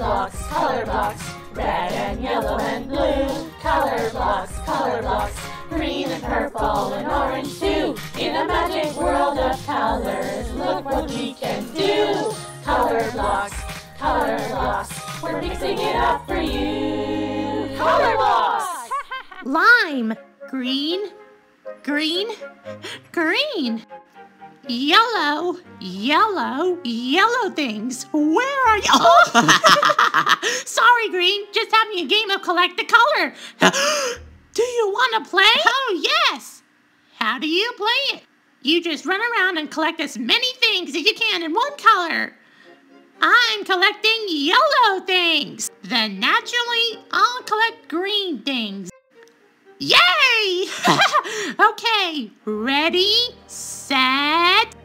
blocks, color blocks, red and yellow and blue. Color blocks, color blocks, green and purple and orange too. In a magic world of colors, look what we can do. Color blocks, color blocks, we're mixing it up for you. Color blocks! Lime, green, green, green. Yellow, yellow, yellow things. Where are you? Oh! Sorry, Green. Just having a game of collect the color. do you want to play? Oh, yes. How do you play it? You just run around and collect as many things as you can in one color. I'm collecting yellow things. Then naturally, I'll collect green things. Yay! okay, ready, set,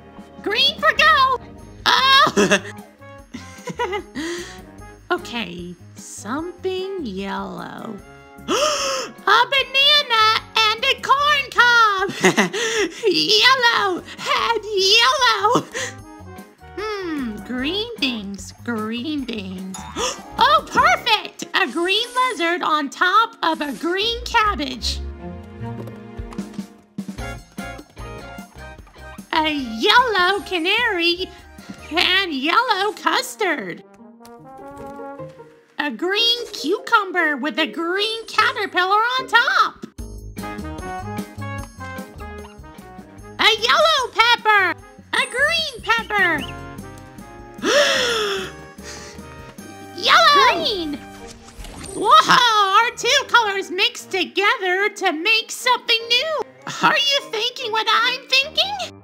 green for go! Oh! okay, something yellow. a banana and a corn cob! yellow and yellow! Hmm, green things, green things. Oh, perfect! A green lizard on top of a green cabbage. A yellow canary and yellow custard. A green cucumber with a green caterpillar on top. A yellow pepper. A green pepper. Yellow! Green! Whoa! Our two colors mixed together to make something new! Are you thinking what I'm thinking?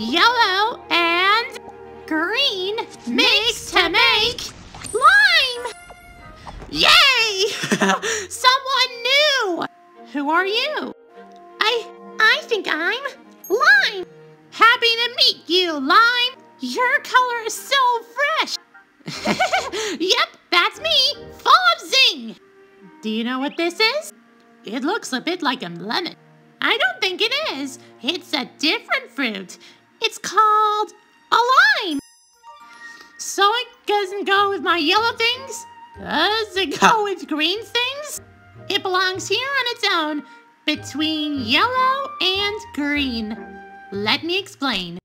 Yellow and green mixed to make lime! Yay! Someone new! Who are you? I I think I'm Lime! Happy to meet you, Lime! Your color is so fresh! yep, that's me, full of zing! Do you know what this is? It looks a bit like a lemon. I don't think it is. It's a different fruit. It's called a line. So it doesn't go with my yellow things? Does it go with green things? It belongs here on its own, between yellow and green. Let me explain.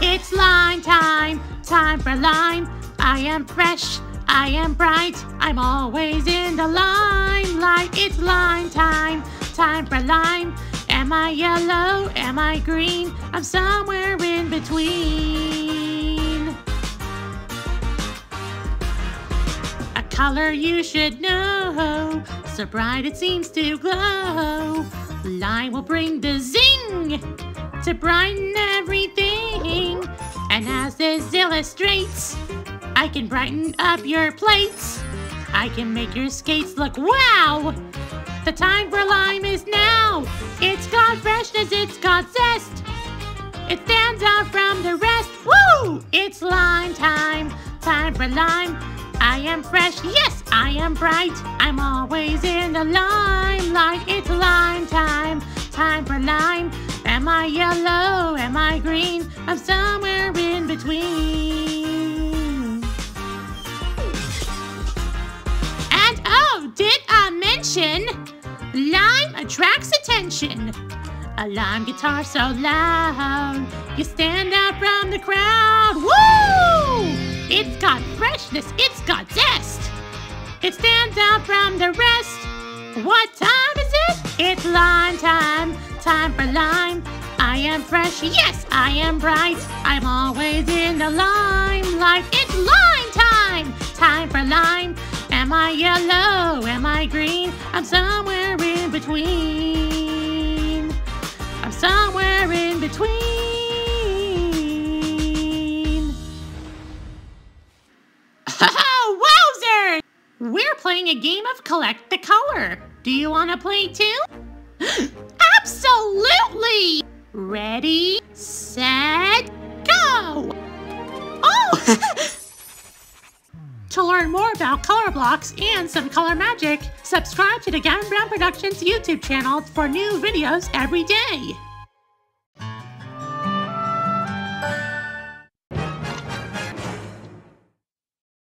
It's lime time, time for lime. I am fresh, I am bright. I'm always in the limelight. It's lime time, time for lime. Am I yellow? Am I green? I'm somewhere in between. A color you should know, so bright it seems to glow. Lime will bring the zing to brighten everything. And as this illustrates, I can brighten up your plates. I can make your skates look wow. The time for lime is now. It's got freshness, it's got zest. It stands out from the rest. Woo! It's lime time, time for lime. I am fresh, yes, I am bright. I'm always in the limelight. It's lime time, time for lime. Am I yellow? Am I green? I'm somewhere in attracts attention? A lime guitar so loud, you stand out from the crowd. Woo! It's got freshness, it's got zest. It stands out from the rest. What time is it? It's lime time, time for lime. I am fresh, yes, I am bright. I'm always in the limelight. It's lime time, time for lime. Am I yellow? Am I green? I'm somewhere in between. I'm somewhere in between. Oh, Wowzer! We're playing a game of collect the color. Do you want to play too? Absolutely! Ready, set, go! Oh! learn more about color blocks and some color magic, subscribe to the Gavin Brown Productions YouTube channel for new videos every day.